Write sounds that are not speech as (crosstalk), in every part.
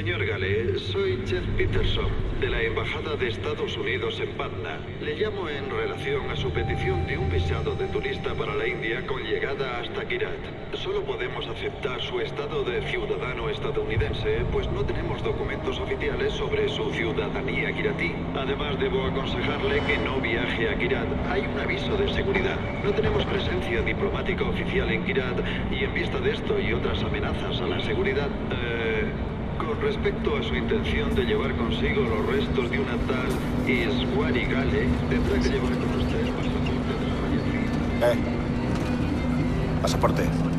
Señor Gale, soy Jeff Peterson, de la Embajada de Estados Unidos en Patna. Le llamo en relación a su petición de un visado de turista para la India con llegada hasta Kirat. Solo podemos aceptar su estado de ciudadano estadounidense, pues no tenemos documentos oficiales sobre su ciudadanía kiratí. Además, debo aconsejarle que no viaje a Kirat. Hay un aviso de seguridad. No tenemos presencia diplomática oficial en Kirat y en vista de esto y otras amenazas a la seguridad, eh, respecto a su intención de llevar consigo los restos de una tal Iswari Gale, tendrá que llevar con usted el pasaporte de la fallecida. Eh. Pasaporte.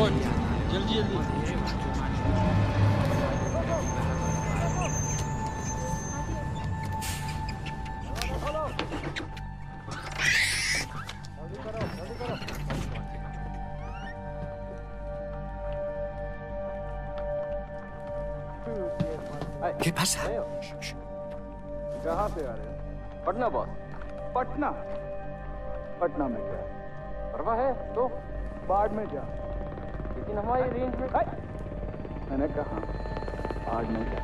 Passport जल्दी जल्दी ¿Qué pasa? कहाँ से आ रहे हो पटना बॉस पटना. पटना में क्या है? परवाह है तो बाढ़ में जा. लेकिन हमारी रेंज में मैंने कहा आज नहीं जा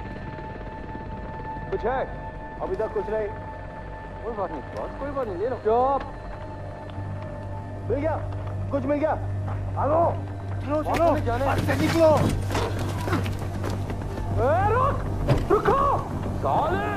कुछ है? अभी तक कुछ नहीं। कोई बात नहीं बॉस कोई बात नहीं ले लो। चुप। मिल गया? कुछ मिल गया? आलो चलो चलो। जाने निकलो। रुक! रुको! साले!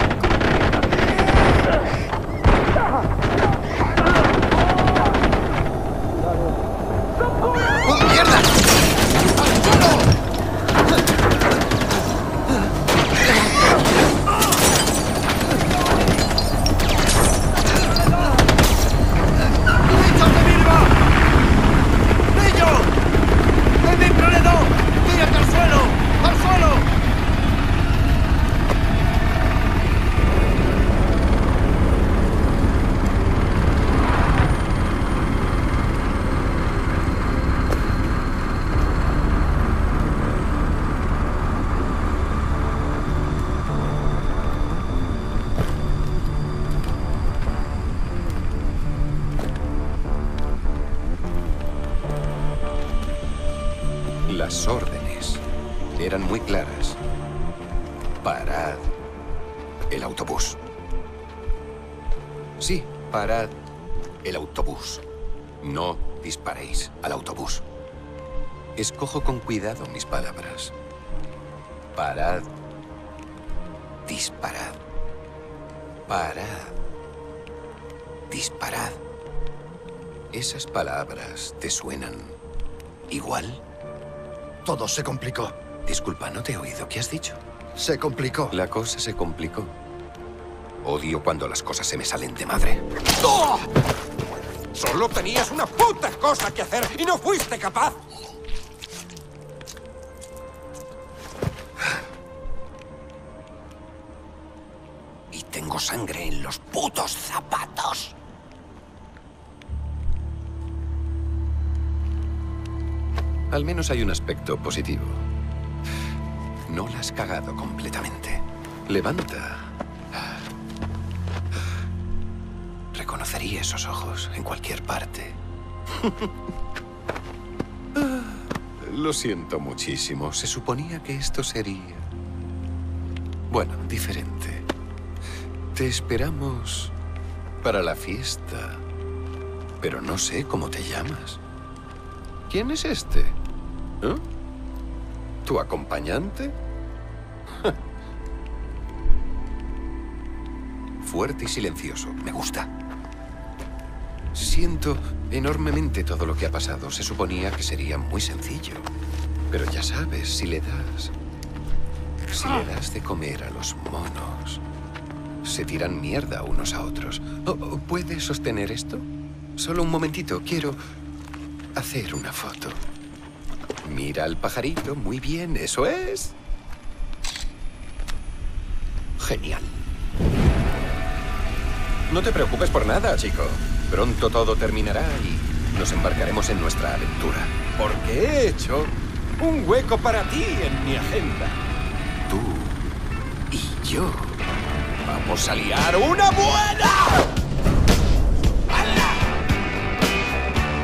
Las órdenes eran muy claras. Parad el autobús. Sí, parad el autobús. No disparéis al autobús. Escojo con cuidado mis palabras. Parad. Disparad. Parad. Disparad. ¿Esas palabras te suenan igual? Todo se complicó. Disculpa, no te he oído. ¿Qué has dicho? Se complicó. La cosa se complicó. Odio cuando las cosas se me salen de madre. ¡Oh! Solo tenías una puta cosa que hacer y no fuiste capaz. Y tengo sangre en los putos zapatos. Al menos hay un aspecto positivo. No la has cagado completamente. Levanta. Reconocería esos ojos en cualquier parte. (laughs) Lo siento muchísimo. Se suponía que esto sería... Bueno, diferente. Te esperamos para la fiesta. Pero no sé cómo te llamas. ¿Quién es este? ¿Eh? ¿Tu acompañante? (laughs) Fuerte y silencioso. Me gusta. Siento enormemente todo lo que ha pasado. Se suponía que sería muy sencillo. Pero ya sabes, si le das... Si le das de comer a los monos, se tiran mierda unos a otros. ¿Puedes sostener esto? Solo un momentito. Quiero hacer una foto. Mira al pajarito. Muy bien, eso es. Genial. No te preocupes por nada, chico. Pronto todo terminará y nos embarcaremos en nuestra aventura. Porque he hecho un hueco para ti en mi agenda. Tú y yo. Vamos a liar una buena.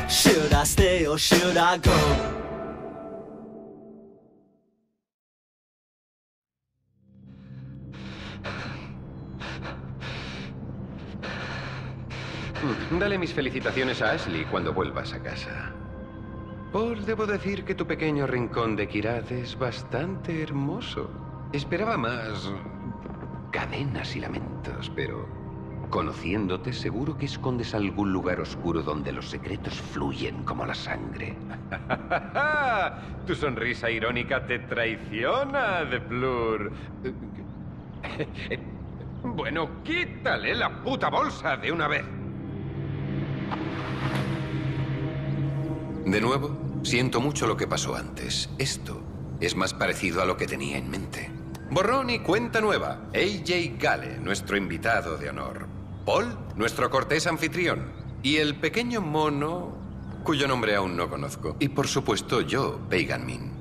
Should I stay or should I go? Mis felicitaciones a Ashley cuando vuelvas a casa. Paul, debo decir que tu pequeño rincón de Kirat es bastante hermoso. Esperaba más cadenas y lamentos, pero conociéndote seguro que escondes algún lugar oscuro donde los secretos fluyen como la sangre. (laughs) tu sonrisa irónica te traiciona, De Blur. (laughs) bueno, quítale la puta bolsa de una vez. De nuevo, siento mucho lo que pasó antes. Esto es más parecido a lo que tenía en mente. Borrón y cuenta nueva. AJ Gale, nuestro invitado de honor. Paul, nuestro cortés anfitrión. Y el pequeño mono, cuyo nombre aún no conozco. Y por supuesto yo, Pagan Min.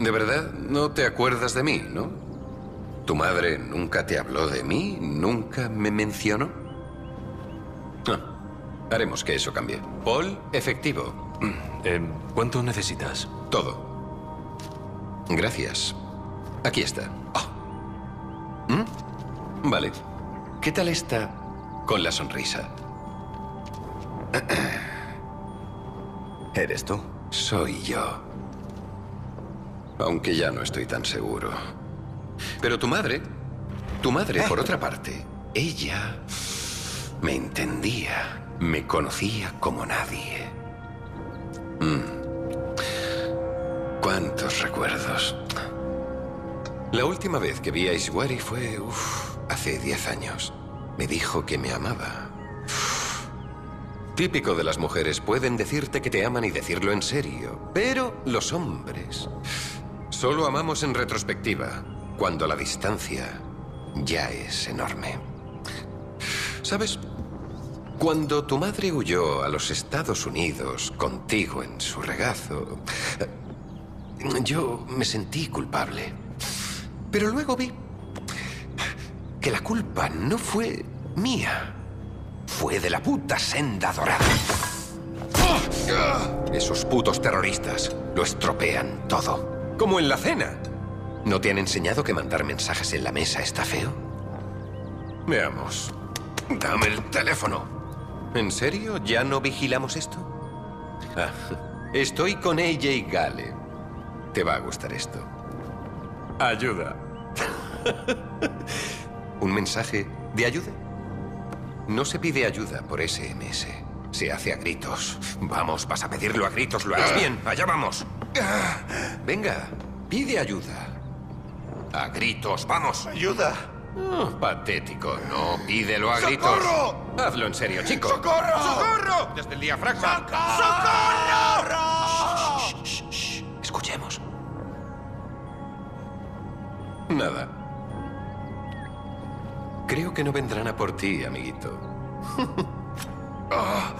De verdad, no te acuerdas de mí, ¿no? ¿Tu madre nunca te habló de mí? ¿Nunca me mencionó? Ah, haremos que eso cambie. Paul, efectivo. Em, ¿Cuánto necesitas? Todo. Gracias. Aquí está. Oh. ¿Mm? Vale. ¿Qué tal está con la sonrisa? ¿Eres tú? Soy yo. Aunque ya no estoy tan seguro. Pero tu madre, tu madre, por otra parte, ella me entendía, me conocía como nadie. Mm. ¿Cuántos recuerdos? La última vez que vi a Iswari fue, uf, hace diez años. Me dijo que me amaba. Típico de las mujeres, pueden decirte que te aman y decirlo en serio. Pero los hombres solo amamos en retrospectiva, cuando la distancia ya es enorme. ¿Sabes? Cuando tu madre huyó a los Estados Unidos contigo en su regazo, yo me sentí culpable. Pero luego vi que la culpa no fue mía. Fue de la puta senda dorada. Esos putos terroristas lo estropean todo. Como en la cena. ¿No te han enseñado que mandar mensajes en la mesa está feo? Veamos. Dame el teléfono. ¿En serio? ¿Ya no vigilamos esto? Ah, estoy con AJ Gale. Te va a gustar esto. Ayuda. (laughs) ¿Un mensaje de ayuda? No se pide ayuda por SMS. Se hace a gritos. Vamos, vas a pedirlo a gritos. Lo harás bien. Allá vamos. Venga, pide ayuda. A gritos, vamos. Ayuda. Oh, patético. No, pídelo a gritos. ¡Socorro! Hazlo en serio, chico. ¡Socorro! ¡Socorro! Desde el diafragma. ¡Socorro! Escuchemos. Nada. Creo que no vendrán a por ti, amiguito. (laughs) Ah,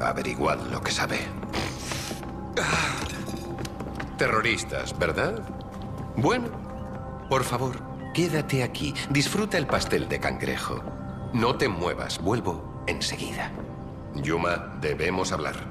averiguad lo que sabe. Terroristas, ¿verdad? Bueno, por favor, quédate aquí. Disfruta el pastel de cangrejo. No te muevas, vuelvo enseguida. Yuma, debemos hablar.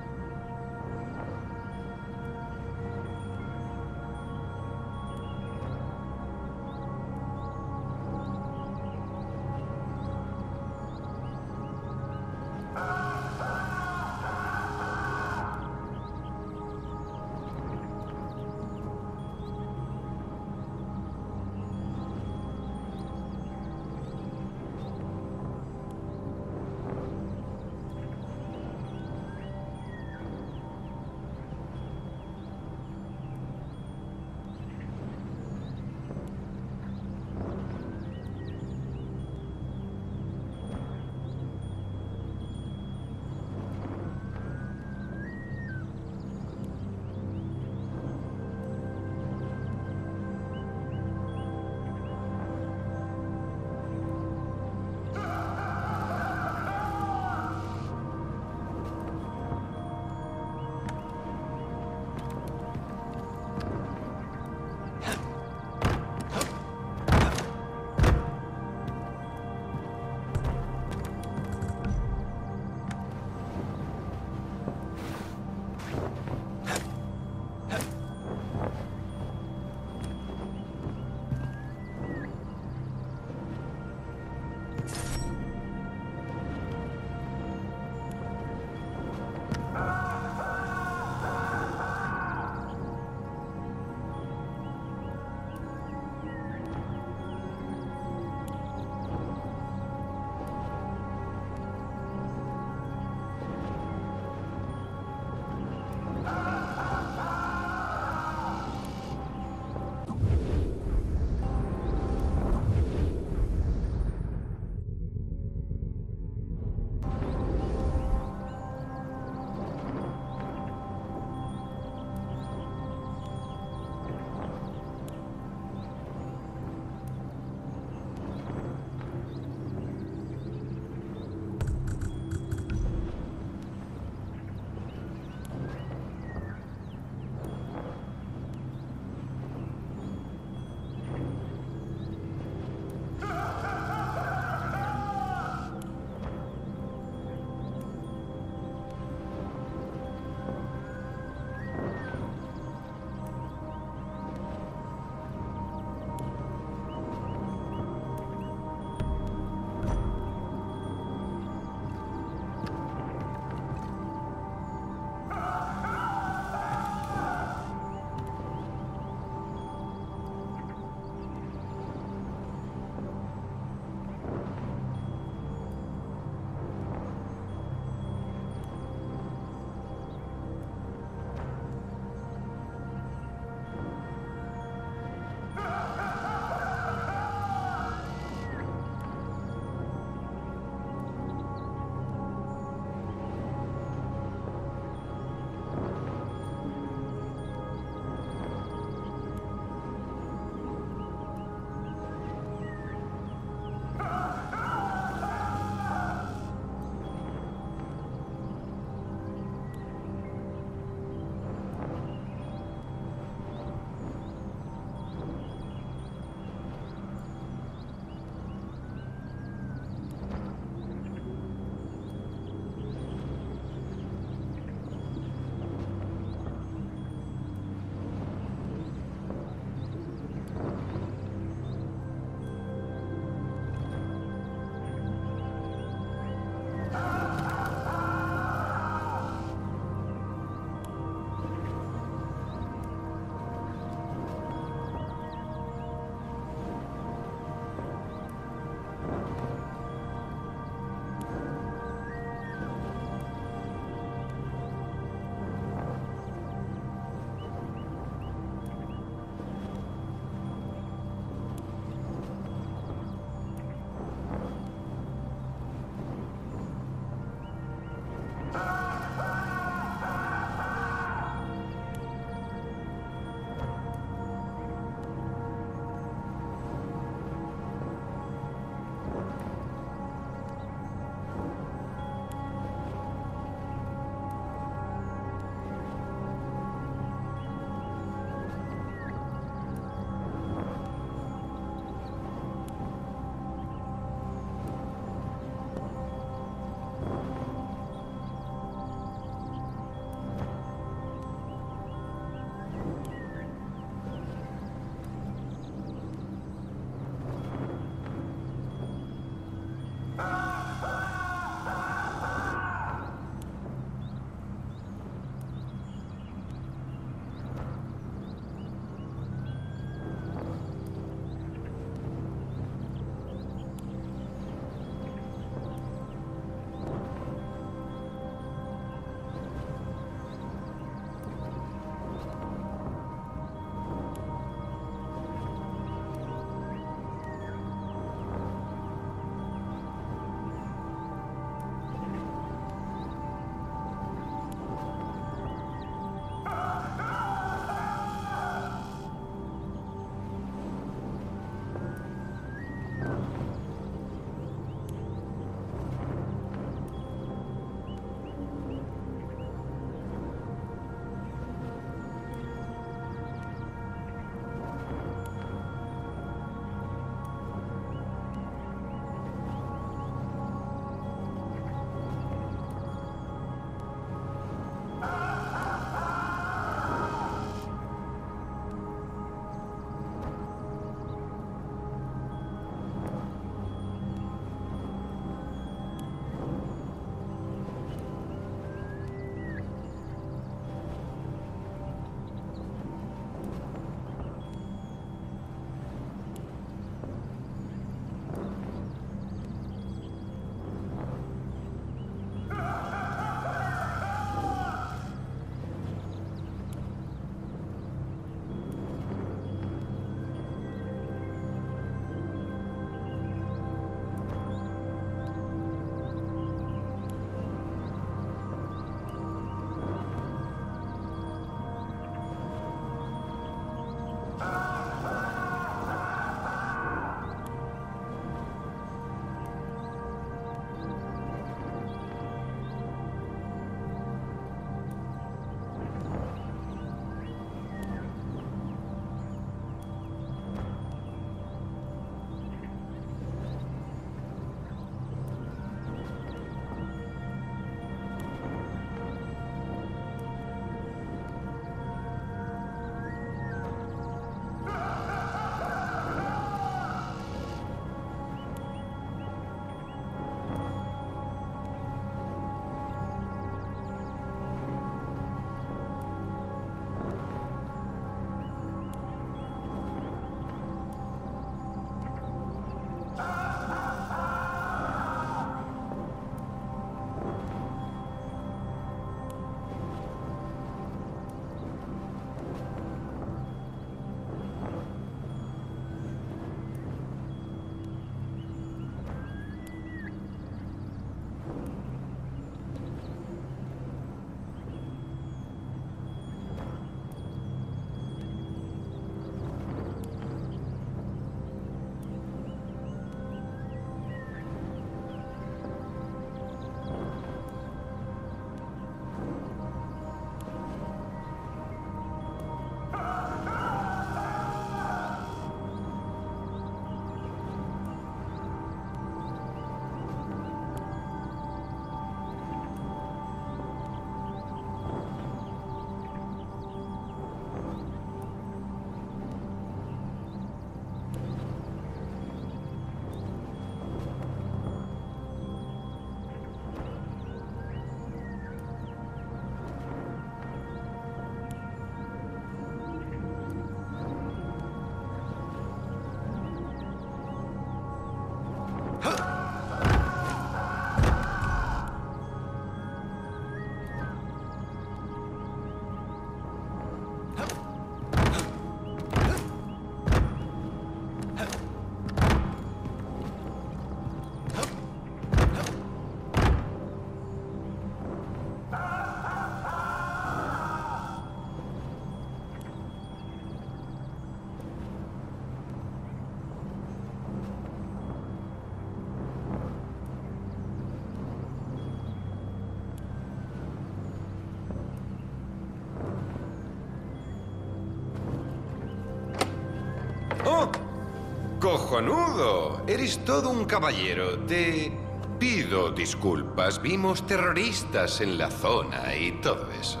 ¡Cojonudo! Eres todo un caballero. Te pido disculpas. Vimos terroristas en la zona y todo eso.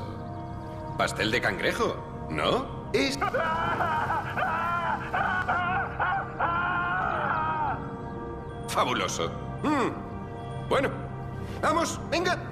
Pastel de cangrejo, ¿no? Es... Fabuloso. Mm. Bueno, vamos, venga.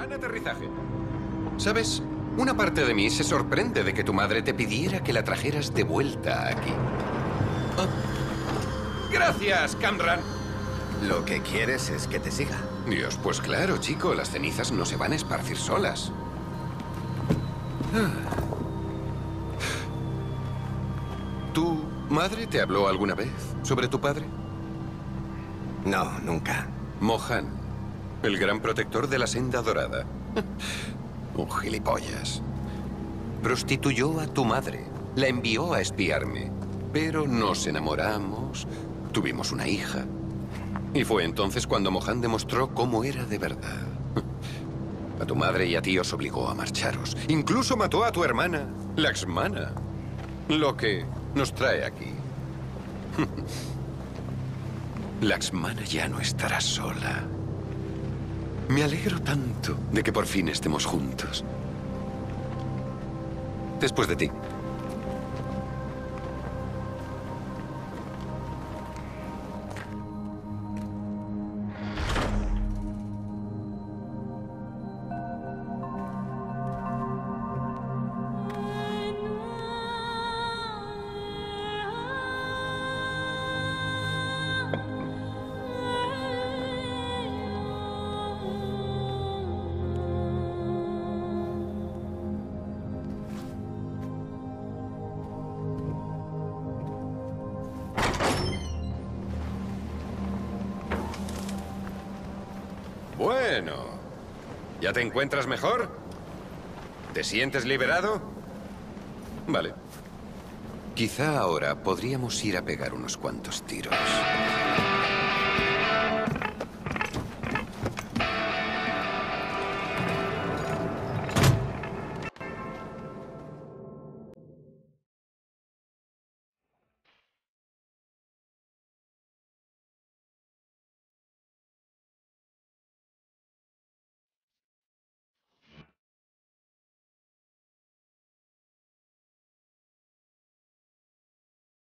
Gran aterrizaje. ¿Sabes? Una parte de mí se sorprende de que tu madre te pidiera que la trajeras de vuelta aquí. Ah. Gracias, Camran. Lo que quieres es que te siga. Dios, pues claro, chico, las cenizas no se van a esparcir solas. Ah. ¿Tu madre te habló alguna vez sobre tu padre? No, nunca. Mohan, el gran protector de la senda dorada. Un gilipollas. Prostituyó a tu madre. La envió a espiarme. Pero nos enamoramos. Tuvimos una hija. Y fue entonces cuando Mohan demostró cómo era de verdad. A tu madre y a ti os obligó a marcharos. Incluso mató a tu hermana, Laxmana. Lo que nos trae aquí. (laughs) Laxmana ya no estará sola. Me alegro tanto de que por fin estemos juntos. Después de ti. Bueno. ¿Ya te encuentras mejor? ¿Te sientes liberado? Vale. Quizá ahora podríamos ir a pegar unos cuantos tiros.